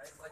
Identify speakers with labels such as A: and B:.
A: right? Like